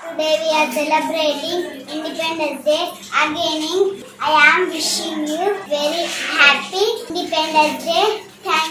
Today we are celebrating Independence Day. Again, I am wishing you very happy Independence Day. Thank.